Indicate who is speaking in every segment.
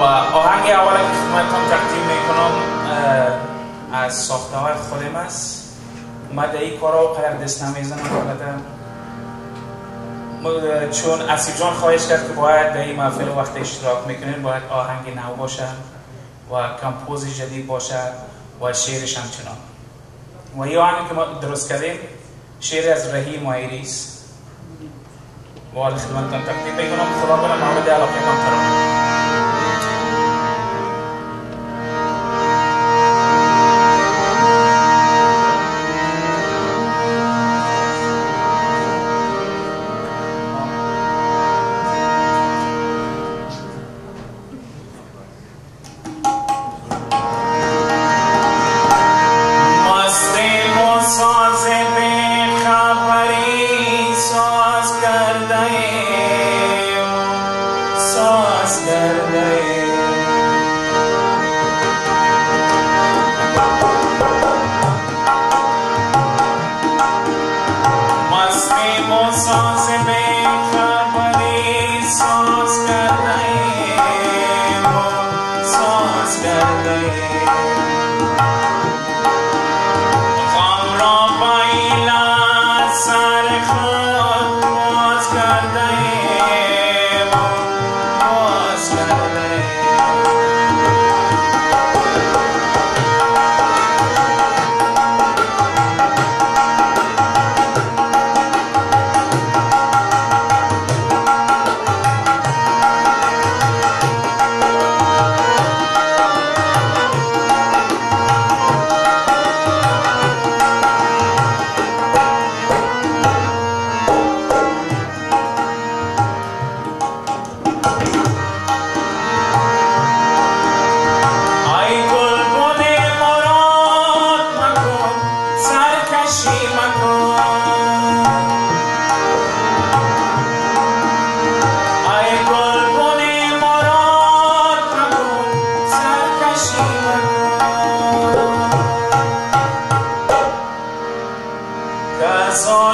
Speaker 1: و آهنگ اول که خدمتتان تقدیم می‌کنم از ساخته های خودم است. اومده این کارا قدر دست نمی‌زنم. چون اسیب جان خواهش کرد که باید در این محفل وقت اشتراک می‌کنید باید آهنگ نو باشه و کمپوز جدید باشه و شعرش همچنان. و یه آهنگ که ما درست کردیم شعر از رهی مایری است. و خدمتتان تقدیم می‌کنم. خدا کنم مورد علاقه कर
Speaker 2: दे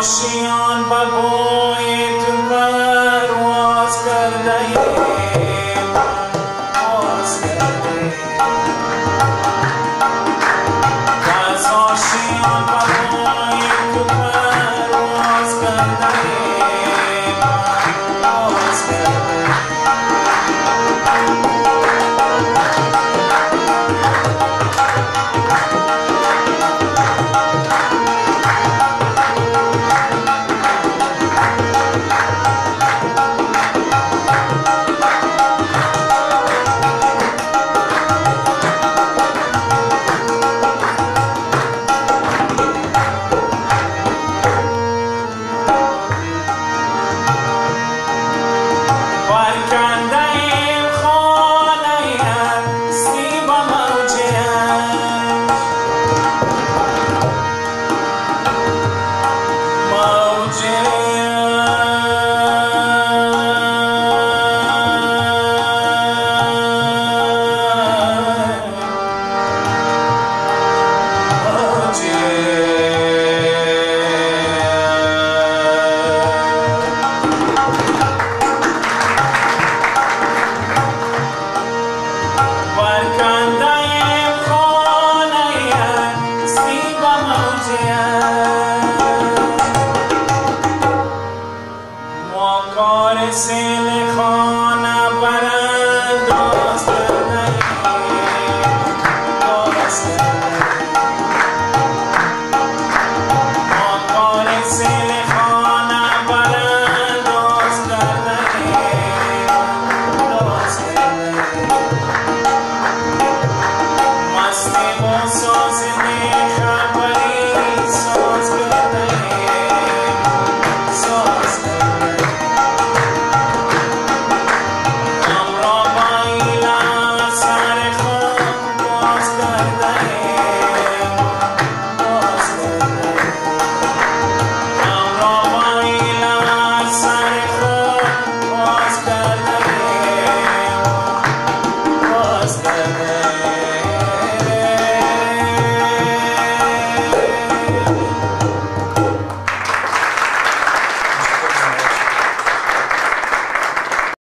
Speaker 2: Shion Babor. blessing.